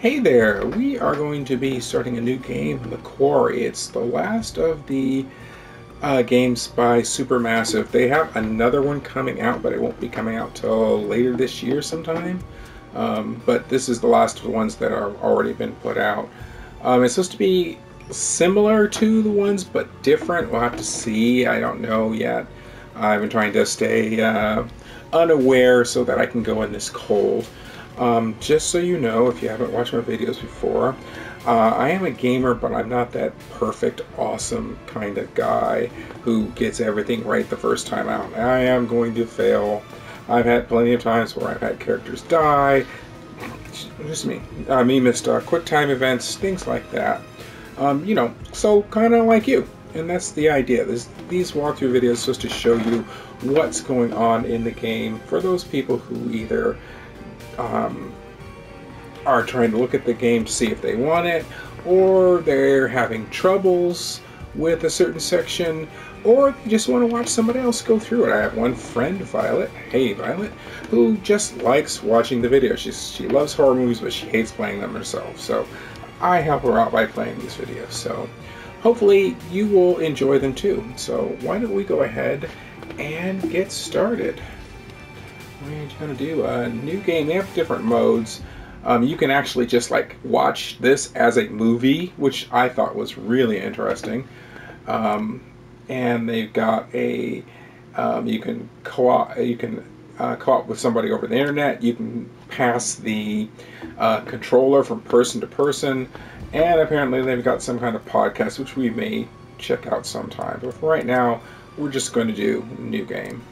Hey there, we are going to be starting a new game, The Quarry. It's the last of the uh, games by Supermassive. They have another one coming out, but it won't be coming out till later this year sometime. Um, but this is the last of the ones that are already been put out. Um, it's supposed to be similar to the ones, but different. We'll have to see. I don't know yet. I've been trying to stay uh, unaware so that I can go in this cold. Um, just so you know, if you haven't watched my videos before, uh, I am a gamer, but I'm not that perfect, awesome kind of guy who gets everything right the first time out. I am going to fail. I've had plenty of times where I've had characters die. Just me. Me missed uh, quick time events, things like that. Um, you know, so kind of like you. And that's the idea. This, these walkthrough videos just to show you what's going on in the game for those people who either um, are trying to look at the game to see if they want it, or they're having troubles with a certain section, or they just want to watch somebody else go through it. I have one friend, Violet, hey Violet, who just likes watching the videos. She's, she loves horror movies, but she hates playing them herself. So I help her out by playing these videos. So hopefully you will enjoy them too. So why don't we go ahead and get started? We're to do a new game. They have different modes. Um, you can actually just like watch this as a movie, which I thought was really interesting. Um, and they've got a um, you can co-op you can uh, co-op with somebody over the internet. You can pass the uh, controller from person to person, and apparently they've got some kind of podcast which we may check out sometime. But for right now, we're just going to do new game.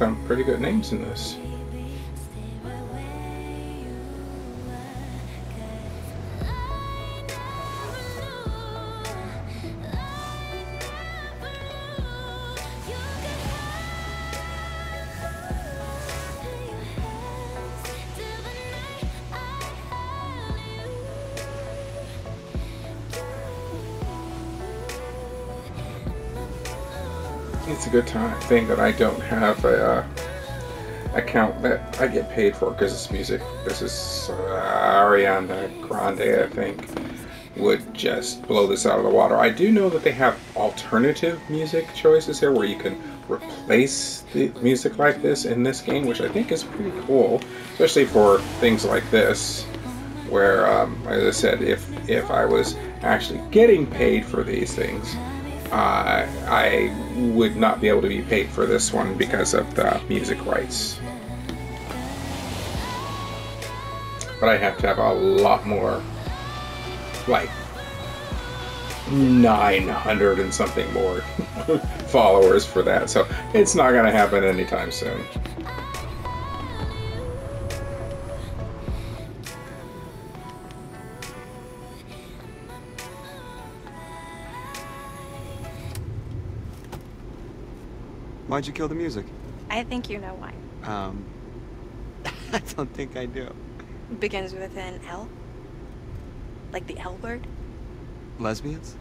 Some pretty good names in this. Good time thing that I don't have a uh, account that I get paid for because it's music. This is uh, Ariana Grande, I think, would just blow this out of the water. I do know that they have alternative music choices here where you can replace the music like this in this game, which I think is pretty cool, especially for things like this. Where, um, as I said, if if I was actually getting paid for these things, uh, I would not be able to be paid for this one because of the music rights. But I have to have a lot more, like 900 and something more followers for that. So it's not going to happen anytime soon. Why'd you kill the music? I think you know why. Um, I don't think I do. Begins with an L. Like the L word. Lesbians?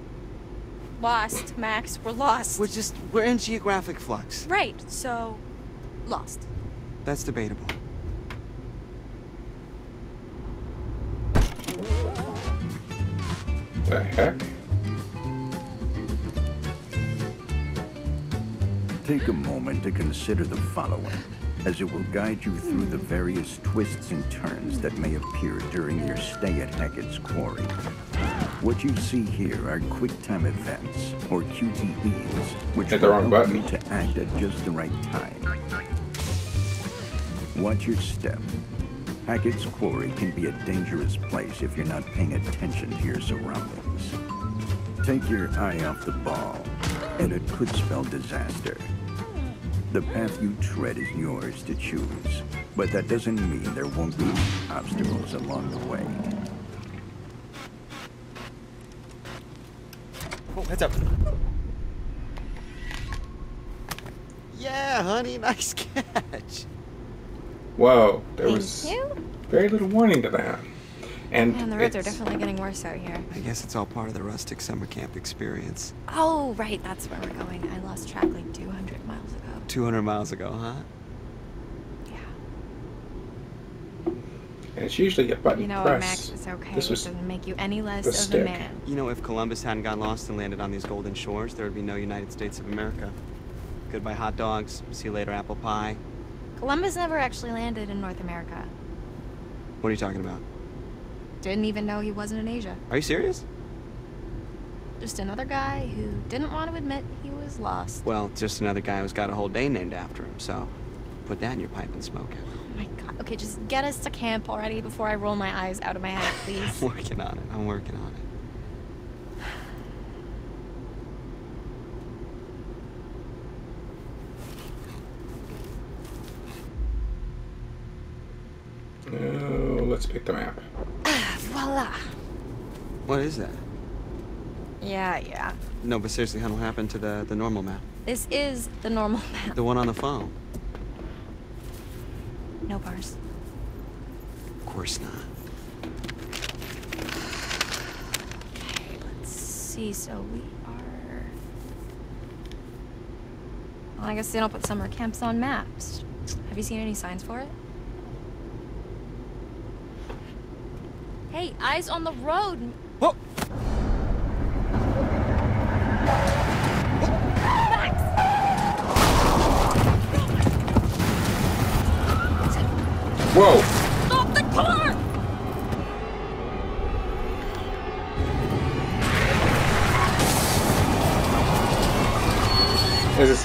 Lost, Max. We're lost. We're just, we're in geographic flux. Right, so lost. That's debatable. The heck? Take a moment to consider the following, as it will guide you through the various twists and turns that may appear during your stay at Hackett's Quarry. What you see here are quick-time events, or QTEs, which Hit the wrong button. you to act at just the right time. Watch your step. Hackett's Quarry can be a dangerous place if you're not paying attention to your surroundings. Take your eye off the ball and it could spell disaster. The path you tread is yours to choose, but that doesn't mean there won't be obstacles along the way. Oh, heads up. Yeah, honey, nice catch. Whoa, there Thank was you. very little warning to that. And Man, the roads are definitely getting worse out here. I guess it's all part of the rustic summer camp experience. Oh, right, that's where we're going. I lost track like 200 miles ago. 200 miles ago, huh? Yeah. and it's usually a button You know press. what, Max? It's okay. This it was doesn't make you any less the of stick. a man. You know, if Columbus hadn't gone lost and landed on these golden shores, there would be no United States of America. Goodbye hot dogs. See you later apple pie. Columbus never actually landed in North America. What are you talking about? Didn't even know he wasn't in Asia. Are you serious? Just another guy who didn't want to admit he was lost. Well, just another guy who's got a whole day named after him, so put that in your pipe and smoke it. Oh my god. Okay, just get us to camp already before I roll my eyes out of my head, please. I'm working on it. I'm working on it. Oh, let's pick the map. Voila. What is that? Yeah, yeah. No, but seriously, hun, what happened to the, the normal map? This is the normal map. The one on the phone? No bars. Of course not. Okay, let's see. So we are. Well, I guess they don't put summer camps on maps. Have you seen any signs for it? Hey, eyes on the road.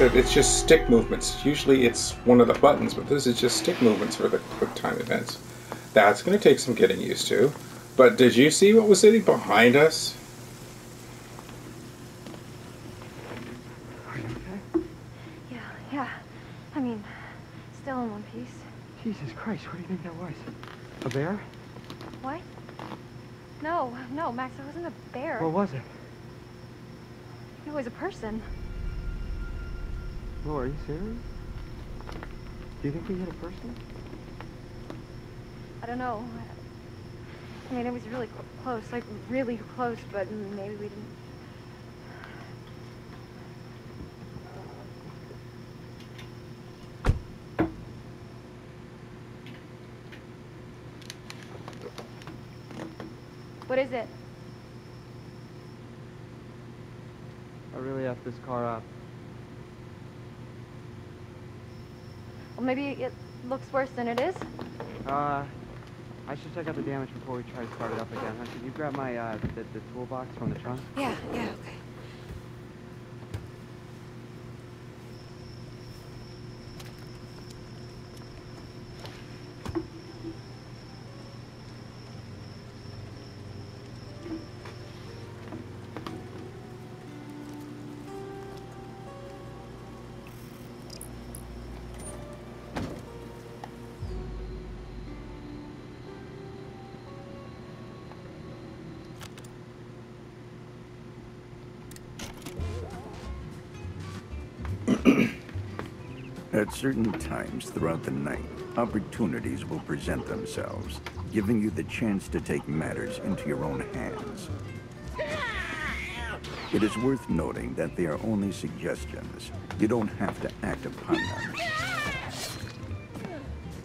Said, it's just stick movements. Usually it's one of the buttons, but this is just stick movements for the quick time events. That's going to take some getting used to. But did you see what was sitting behind us? Are you okay? Yeah, yeah. I mean, still in one piece. Jesus Christ, what do you think that was? A bear? What? No, no, Max, it wasn't a bear. What was it? It was a person. Are you serious? Do you think we hit a person? I don't know. I mean, it was really cl- close, like really close, but maybe we didn't. What is it? I really effed this car up. Well, maybe it looks worse than it is. Uh, I should check out the damage before we try to start it up again. Huh? Could you grab my, uh, the, the toolbox from the trunk? Yeah, yeah, okay. At certain times throughout the night, opportunities will present themselves, giving you the chance to take matters into your own hands. It is worth noting that they are only suggestions. You don't have to act upon them.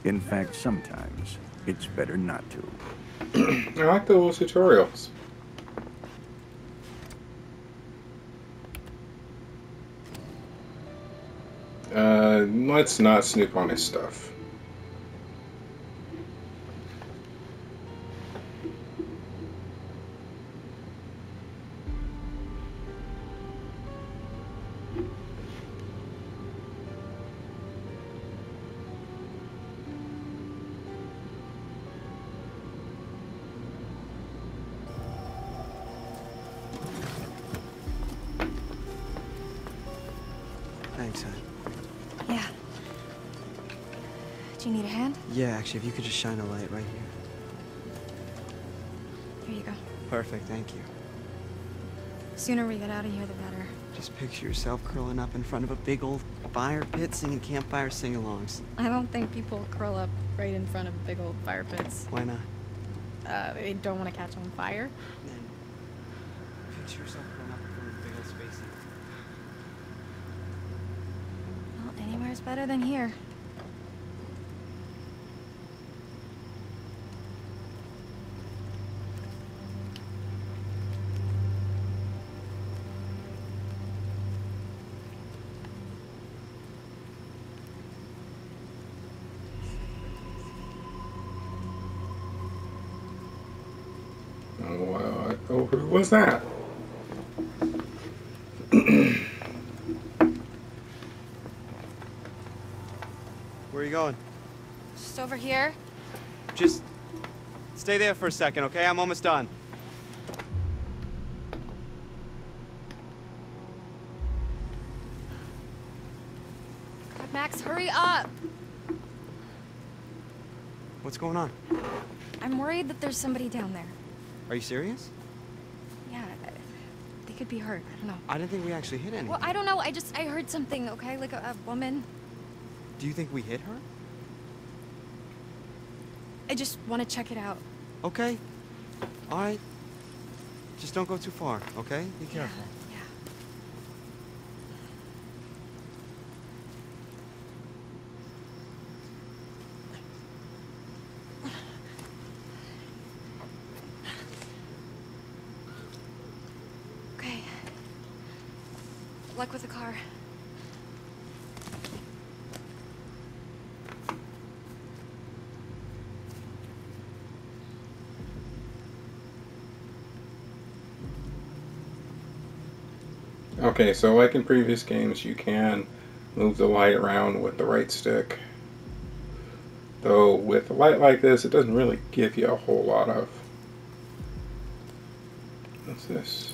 In fact, sometimes it's better not to. I like those tutorials. Let's not snoop on his stuff. Actually, if you could just shine a light right here. Here you go. Perfect, thank you. The Sooner we get out of here, the better. Just picture yourself curling up in front of a big old fire pit singing campfire sing-alongs. I don't think people curl up right in front of big old fire pits. Why not? Uh, they don't want to catch on fire. Then picture yourself curling up in front of a big old space. Well, anywhere's better than here. Oh, uh, oh, who was that? Where are you going? Just over here. Just stay there for a second, okay? I'm almost done. God, Max, hurry up! What's going on? I'm worried that there's somebody down there. Are you serious? Could be hurt. I don't know. I didn't think we actually hit anyone. Well, I don't know. I just I heard something. Okay, like a, a woman. Do you think we hit her? I just want to check it out. Okay. All right. Just don't go too far, okay? Be careful. Yeah. Okay. Luck with the car. Okay, so like in previous games, you can move the light around with the right stick. Though with a light like this, it doesn't really give you a whole lot of. What's this?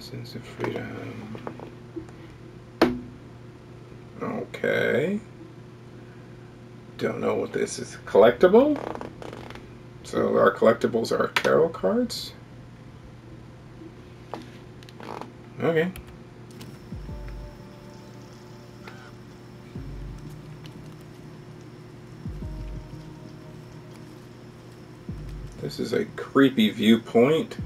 Innocence of freedom. Okay. Don't know what this is. Collectible? So our collectibles are tarot cards. Okay. This is a creepy viewpoint.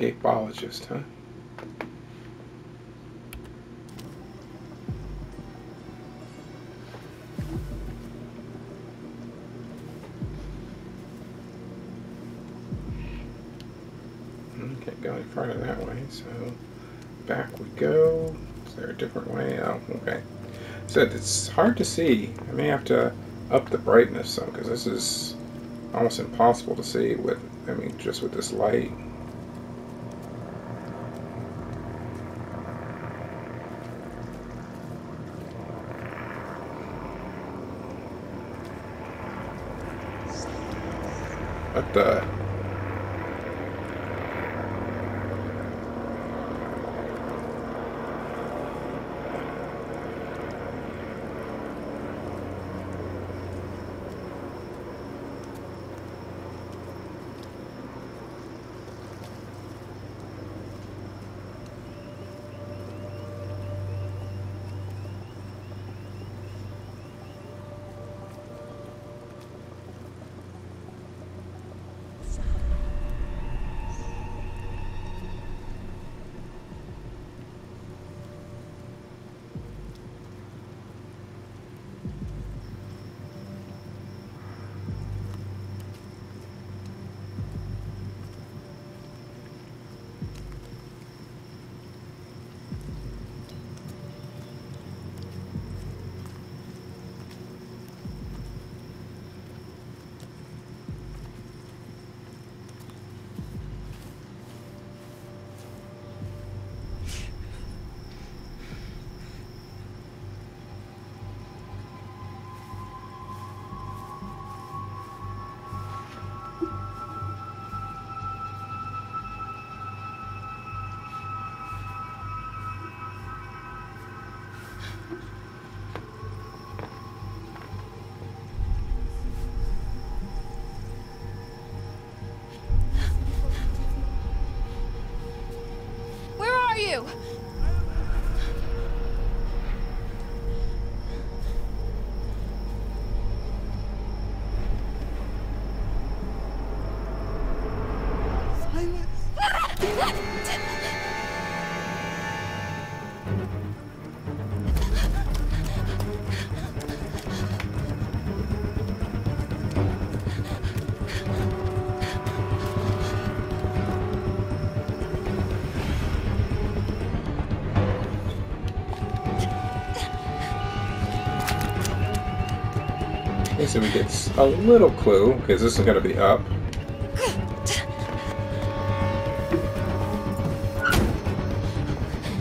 Escapologist, huh? Okay, going farther that way, so back we go. Is there a different way? Oh, okay. Said it's hard to see. I may have to up the brightness some because this is almost impossible to see with, I mean, just with this light. So we get a little clue because this is going to be up. Hey,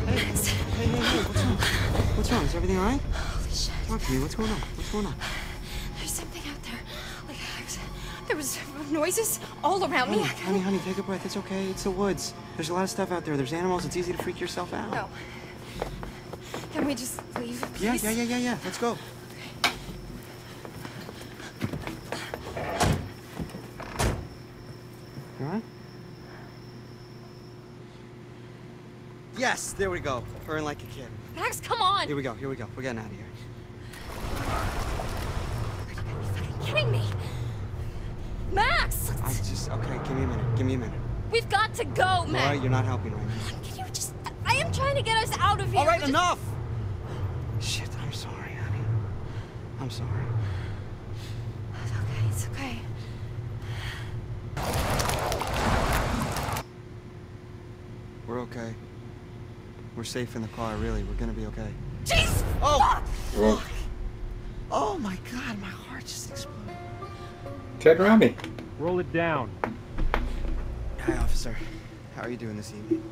hey, hey, what's wrong? What's wrong? Is everything all right? Holy shit. Talk to me. What's going on? What's going on? There's something out there. Like, was, there was noises all around Honey, me. Oh, honey, honey, take a breath. It's okay. It's the woods. There's a lot of stuff out there. There's animals. It's easy to freak yourself out. No. Can we just leave, Yeah, yeah, yeah, yeah, yeah. Let's go. You all right? Yes, there we go. Purring like a kid. Max, come on! Here we go. Here we go. We're getting out of here. Are you kidding me? Max! I just okay. Give me a minute. Give me a minute. We've got to go, All Max! right, you're not helping right now. Can you just... I am trying to get us out of here. All right, Just- enough. Shit, I'm sorry, honey. I'm sorry. It's okay, it's okay. We're okay. We're safe in the car. Really, we're gonna be okay. Jeez! Oh! Well, Oh my God, my heart just exploded. Ted Raimi. Roll it down. Hi, officer. How are you doing this evening?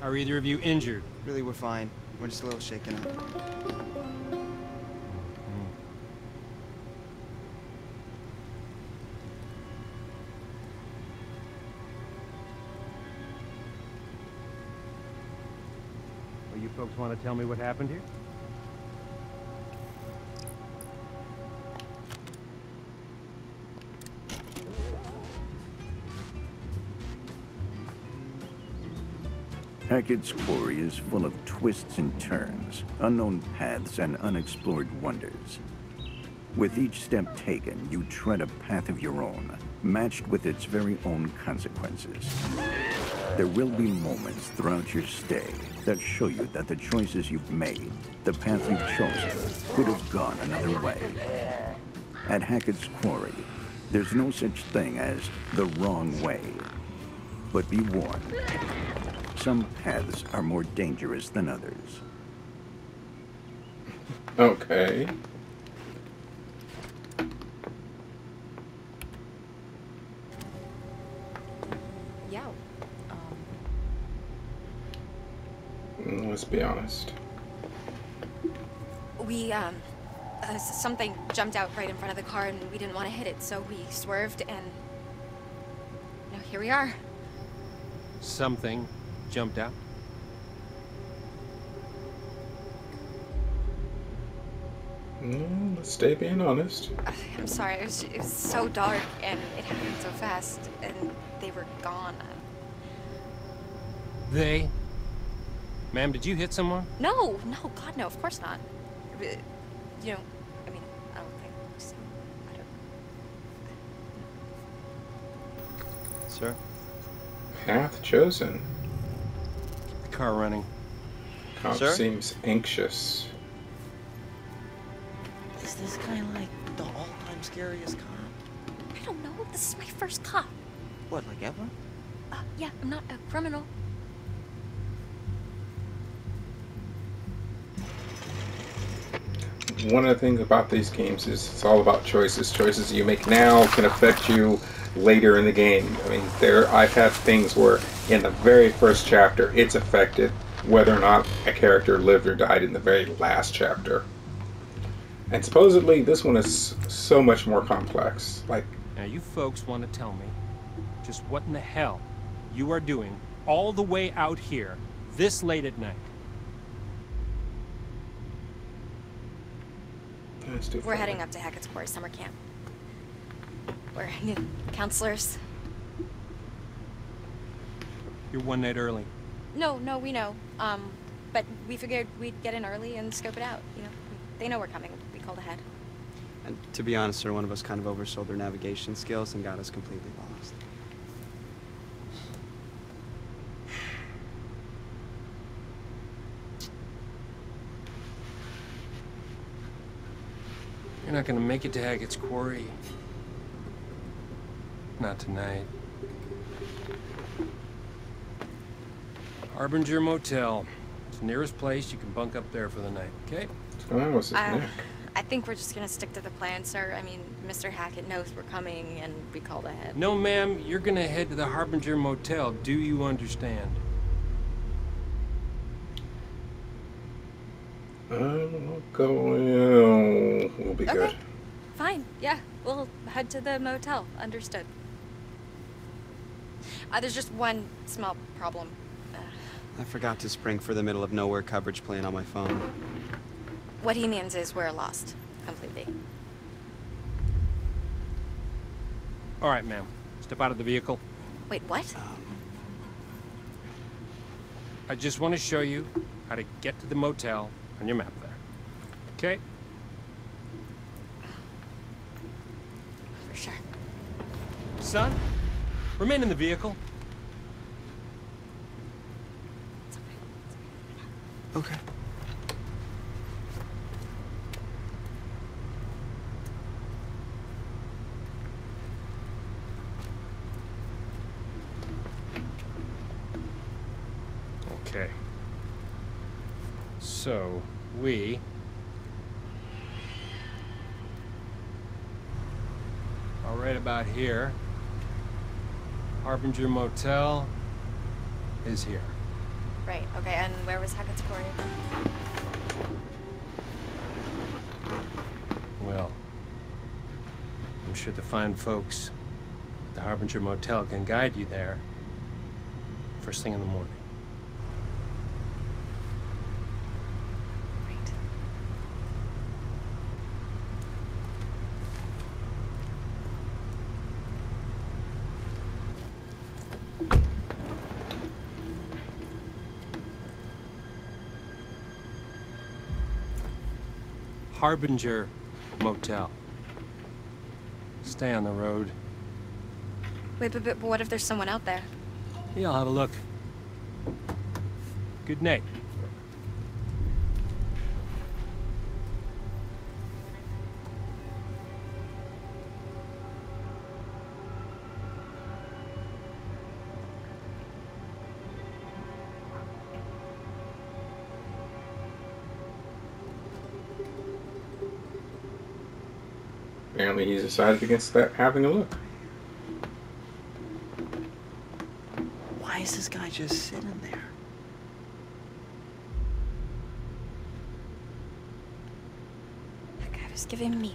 Are either of you injured? Really, we're fine. We're just a little shaken up. Want to tell me what happened here? Hackett's Quarry is full of twists and turns, unknown paths, and unexplored wonders. With each step taken, you tread a path of your own, matched with its very own consequences. There will be moments throughout your stay that show you that the choices you've made, the path you've chosen, could have gone another way. At Hackett's Quarry, there's no such thing as the wrong way. But be warned, some paths are more dangerous than others. Okay. Yeah. Let's be honest. we, um, uh, something jumped out right in front of the car and we didn't want to hit it, so we swerved and. Now here we are. Something jumped out. Mm, let's stay being honest. I'm sorry, it was, it was so dark and it happened so fast and they were gone. They. Ma'am, did you hit someone? No, no, God, no, of course not. Uh, You know, I mean, I don't think so. I don't. Sir? Path chosen. The car running. Cop Sir? seems anxious. Is this guy like the all-time scariest cop? I don't know. This is my first cop. What, like ever? Uh, yeah, I'm not a criminal. One of the things about these games is it's all about choices. Choices you make now can affect you later in the game. I mean, there I've had things where in the very first chapter it's affected whether or not a character lived or died in the very last chapter. And supposedly this one is so much more complex. Like Now, you folks want to tell me just what in the hell you are doing all the way out here this late at night. Let's We're heading up to Hackett's Quarry summer camp. We're new counselors. You're one night early. No, no, we know. Um, but we figured we'd get in early and scope it out. You know, they know we're coming. We called ahead. And to be honest, sir, one of us kind of oversold their navigation skills and got us completely lost. You're not gonna make it to Hackett's Quarry. Not tonight. Harbinger Motel. It's the nearest place you can bunk up there for the night, okay? What's going on with his Uh, neck? I think we're just gonna stick to the plan, sir. I mean, Mr. Hackett knows we're coming, and we called ahead. No, ma'am, you're gonna head to the Harbinger Motel. Do you understand? I'm going. We'll be good. Okay. Fine. Yeah, we'll head to the motel. Understood. Uh, there's just one small problem. Uh, I forgot to spring for the middle of nowhere coverage plan on my phone. what he means is we're lost completely. All right, ma'am. Step out of the vehicle. Wait, what? I just want to show you how to get to the motel on your map there. Okay? For sure. Son, remain in the vehicle. It's okay. Okay. Okay. So, we are right about here. Harbinger Motel is here. Right. Okay. And where was Hackett's Quarry? Well, I'm sure the fine folks at the Harbinger Motel can guide you there first thing in the morning. Right. Harbinger Motel. Stay on the road. Wait, but, but what if there's someone out there? Yeah, I'll have a look. Good night. He's decided against that having a look. Why is this guy just sitting there? That guy was giving me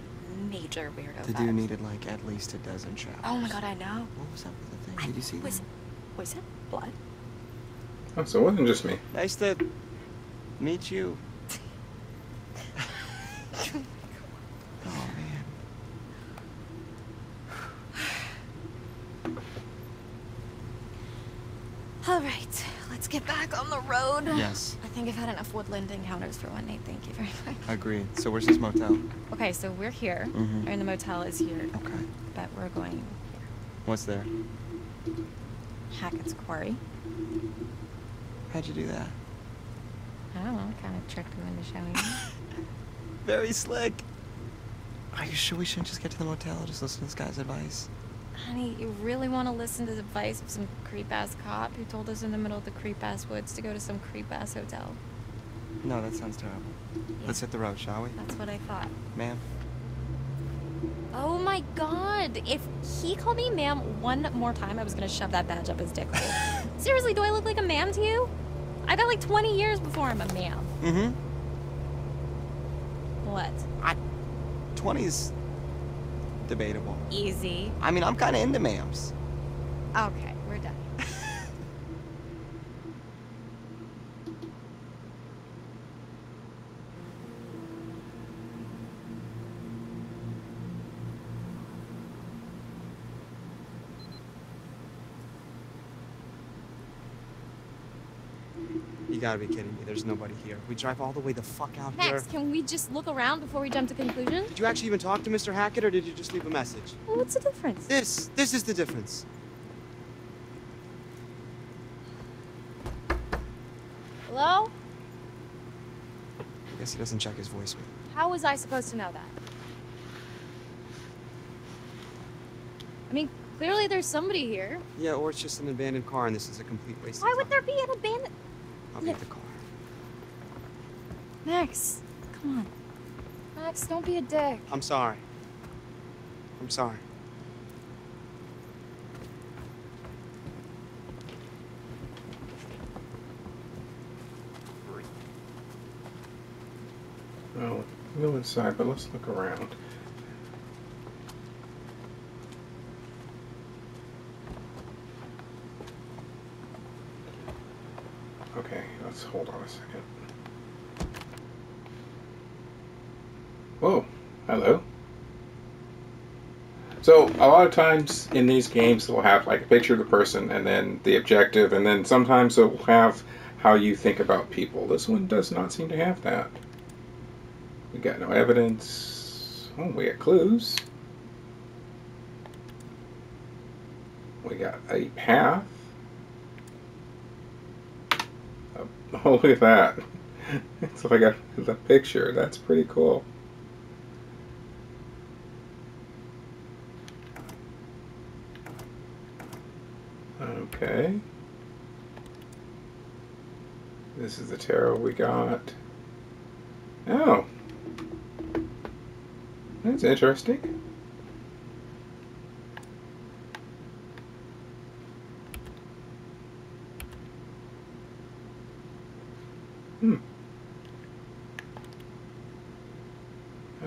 major weirdo The vibes. dude needed like at least a dozen shots. Oh my god, I know. What was up with the thing? Did you see Was, that? was it blood? Oh, so it wasn't just me. Nice to meet you. oh man. All right, let's get back on the road. Yes. I think I've had enough woodland encounters for one night. Thank you very much. Agreed. So where's this motel? Okay, so we're here, Mhm. and the motel is here, Okay. but we're going What's there? Hackett's Quarry. How'd you do that? I don't know, kind of tricked him into showing me. Very slick. Are you sure we shouldn't just get to the motel? Just listen to this guy's advice. Honey, you really want to listen to the advice of some creep ass cop who told us in the middle of the creep ass woods to go to some creep ass hotel? No, that sounds terrible. Let's hit the road, shall we? That's what I thought. Ma'am? Oh my god! If he called me ma'am one more time, I was gonna shove that badge up his dick. Seriously, do I look like a ma'am to you? I got like 20 years before I'm a ma'am. Mm-hmm. What? I... 20's debatable. Easy. I mean, I'm kind of into ma'ams. Okay, we're done. You gotta be kidding me. There's nobody here. We drive all the way the fuck out here. Next, can we just look around before we jump to conclusions? Did you actually even talk to Mr. Hackett, or did you just leave a message? Well, what's the difference? This, this is the difference. Hello? I guess he doesn't check his voicemail. How was I supposed to know that? I mean, clearly there's somebody here. Yeah, or it's just an abandoned car, and this is a complete waste Why would there be an abandoned... I'll get the car. Max, come on. Max, don't be a dick. I'm sorry. I'm sorry. Oh, we'll go inside, but let's look around. Okay, let's hold on a second. Whoa, hello. So a lot of times in these games they'll have like a picture of the person and then the objective and then sometimes they'll have how you think about people. This one does not seem to have that. We got no evidence. Oh, we got clues. We got a path. Oh, look at that. It's like a, the picture. That's pretty cool. Okay. This is the tarot we got. Oh. That's interesting.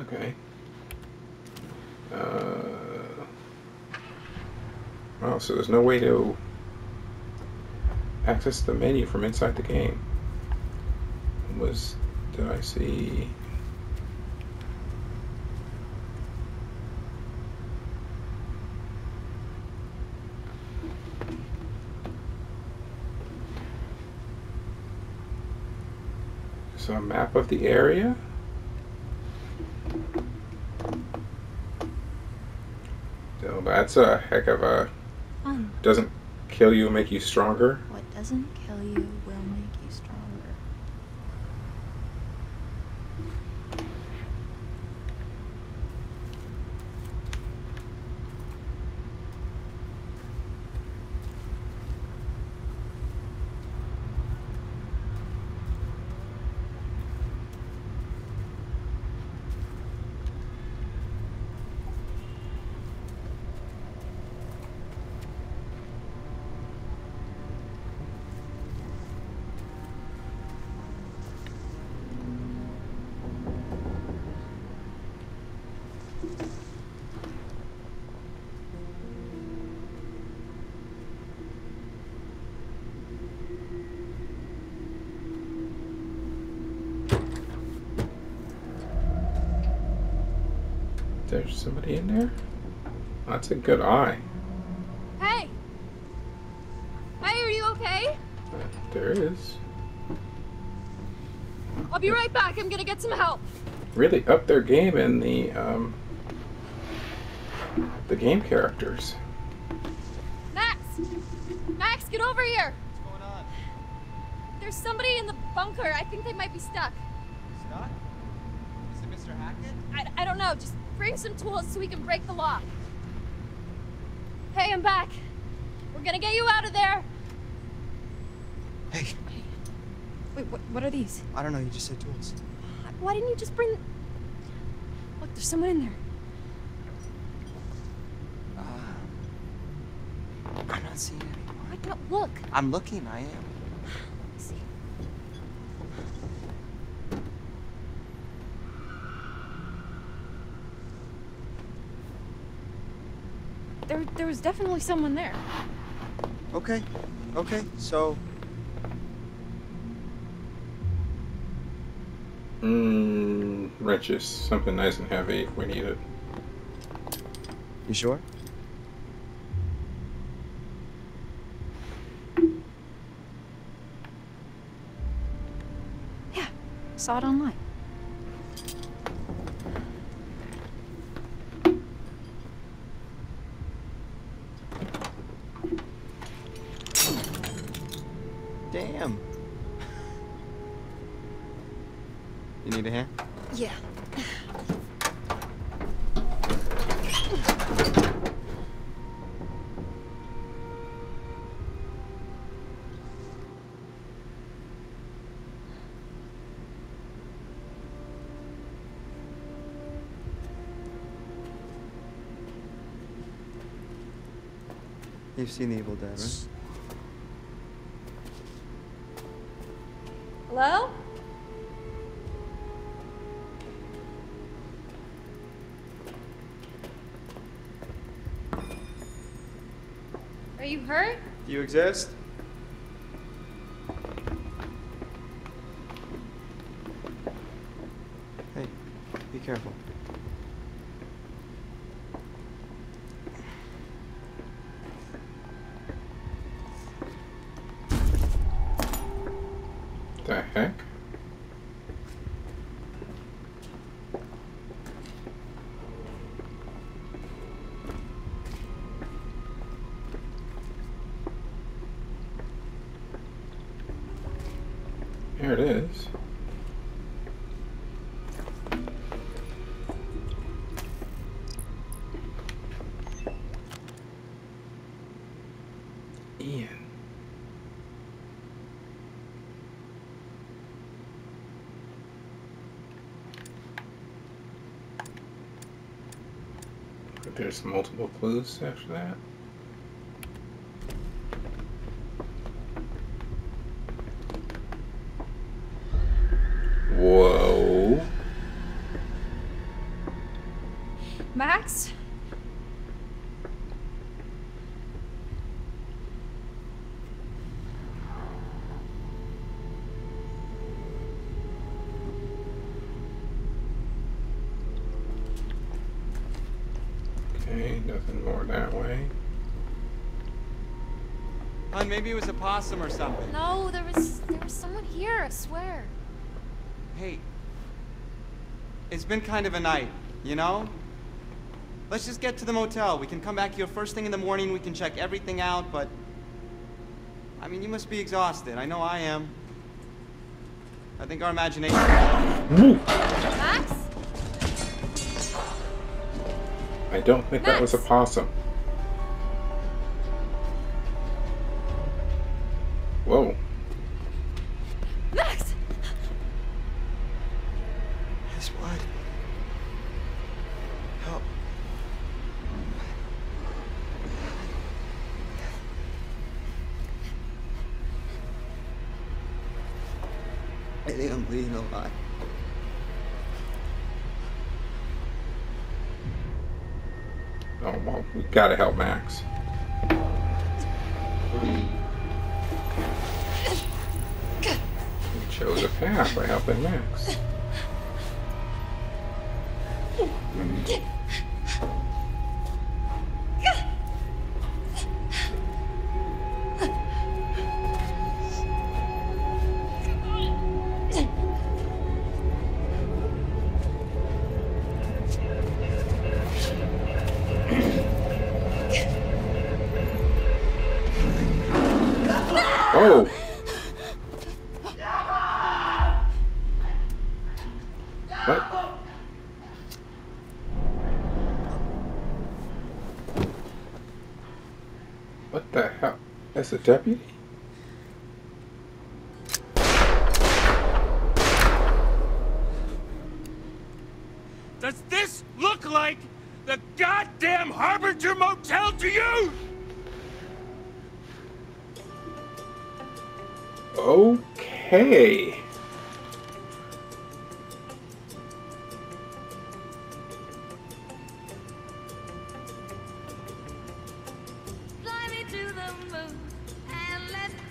Okay. Uh, oh, so there's no way to access the menu from inside the game. Was did I see? So a map of the area. So that's a heck of a Fun. doesn't kill you, make you stronger. What doesn't kill you will in there? That's a good eye. Hey! Hey, are you okay? There is. I'll be right back. I'm gonna get some help. Really up their game in the um, the game characters. Max! Max, get over here! What's going on? There's somebody in the bunker. I think they might be stuck. Stuck? Is it Mr. Hackett? I, I don't know. Just bring some tools so we can break the lock. Hey, I'm back. We're gonna get you out of there. Hey, Wait, what, what are these? I don't know, you just said tools. Why didn't you just bring... Look, there's someone in there. Uh, I'm not seeing anyone. Look? I'm looking, I am. Let's see. There, there was definitely someone there. Okay, okay, so Mmm, wrenches. Something nice and heavy if we need it. you sure? Yeah, saw it online. You need a hand? Yeah. You've seen The Evil Dead, right? Hurt? Do you exist? There's multiple clues after that. Maybe it was a possum or something. No, there was there was someone here, I swear. Hey, it's been kind of a night, you know? Let's just get to the motel. We can come back here first thing in the morning. We can check everything out, but. I mean, you must be exhausted. I know I am. I think our imagination. Max? I don't think that was a possum. Whoa. Max! Yes, what? Help. I think I'm bleeding a lot. Oh, well, we gotta help Max. Path by helping Max. Deputy? Does this look like the goddamn Harbinger Motel to you? Okay.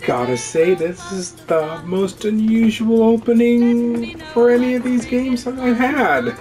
Gotta say, this is the most unusual opening for any of these games I've had.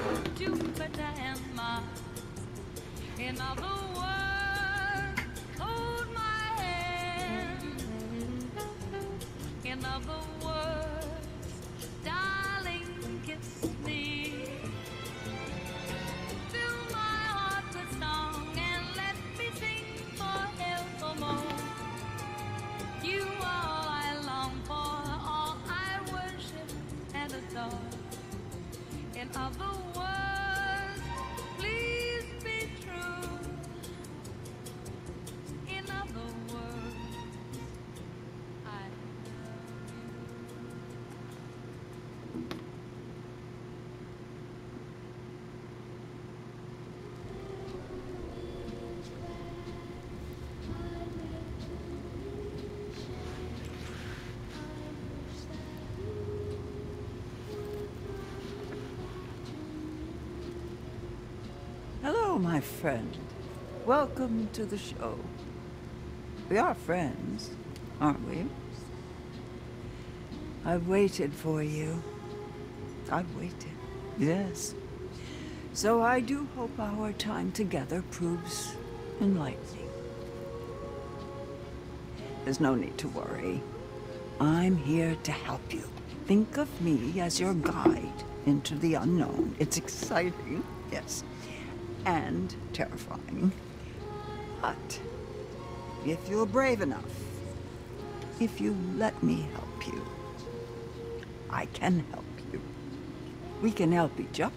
My friend. Welcome to the show. We are friends, aren't we? I've waited for you. I've waited. Yes. So I do hope our time together proves enlightening. There's no need to worry. I'm here to help you. Think of me as your guide into the unknown. It's exciting, yes, and terrifying. But if you're brave enough, if you let me help you, I can help you. We can help each other.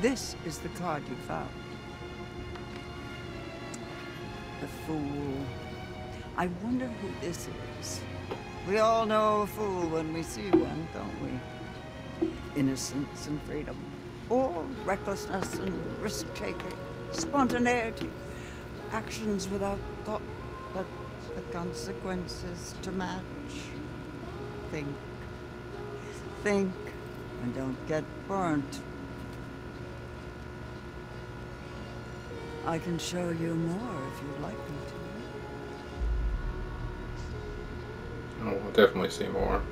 This is the card you found. The fool. I wonder who this is. We all know a fool when we see one, don't we? Innocence and freedom. Or recklessness and risk-taking. Spontaneity. Actions without thought, but the consequences to match. Think. Think and don't get burnt. I can show you more if you'd like me to. Oh, we'll definitely see more.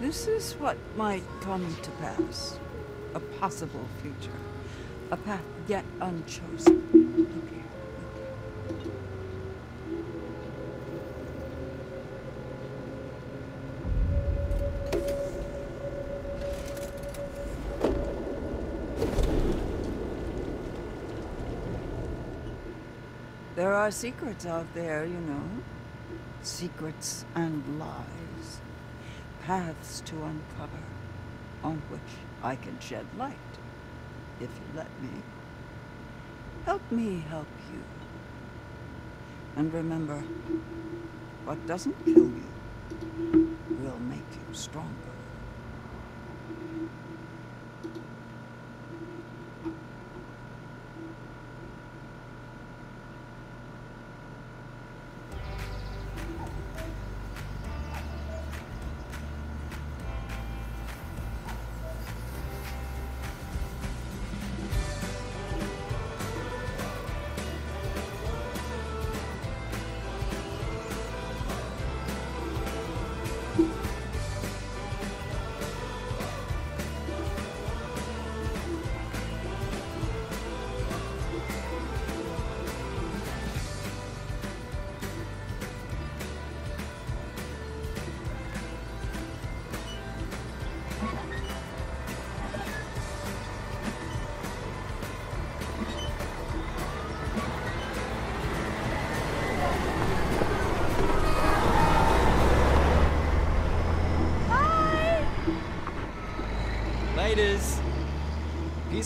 This is what might come to pass. A possible future. A path yet unchosen. Look here. Look here. There are secrets out there, you know. Secrets and lies. Paths to uncover, on which I can shed light, if you let me. Help me help you. And remember, what doesn't kill you will make you stronger.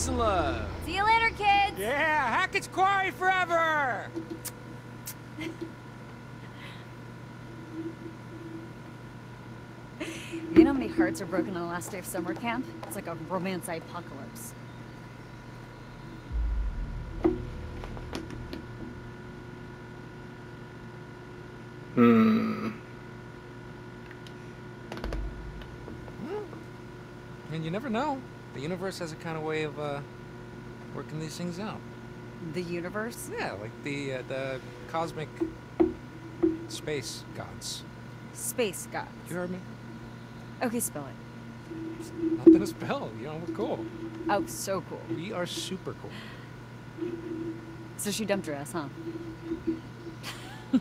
Peace and love. See you later, kids. Yeah, Hackett's Quarry forever. You know how many hearts are broken on the last day of summer camp? It's like a romance apocalypse. Hmm. And you never know. The universe has a kind of way of uh, working these things out. The universe? Yeah, like the uh, the cosmic space gods. Space gods. You heard me? Okay, spell it. Nothing to spell. You know, we're cool. Oh, so cool. We are super cool. So she dumped her ass, huh?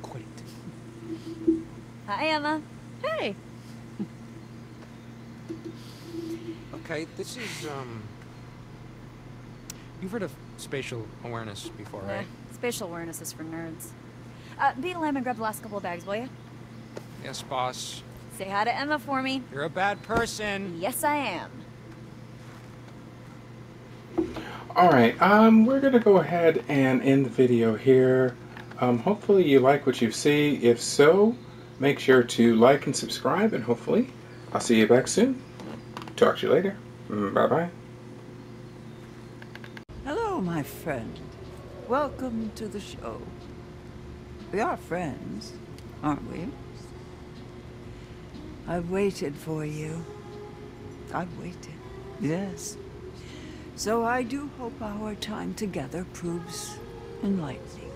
Quit. Hi, Emma. Hey. Okay, this is um. You've heard of spatial awareness before, right? Spatial awareness is for nerds. Uh, beat a lamb and grab the last couple of bags, will you? Yes, boss. Say hi to Emma for me. You're a bad person. Yes, I am. All right, um, we're gonna go ahead and end the video here. Um, hopefully you like what you see. If so, make sure to like and subscribe, and hopefully I'll see you back soon. Talk to you later. Mm, bye bye. Hello, my friend. Welcome to the show. We are friends, aren't we? I've waited for you. I've waited, yes. So I do hope our time together proves enlightening.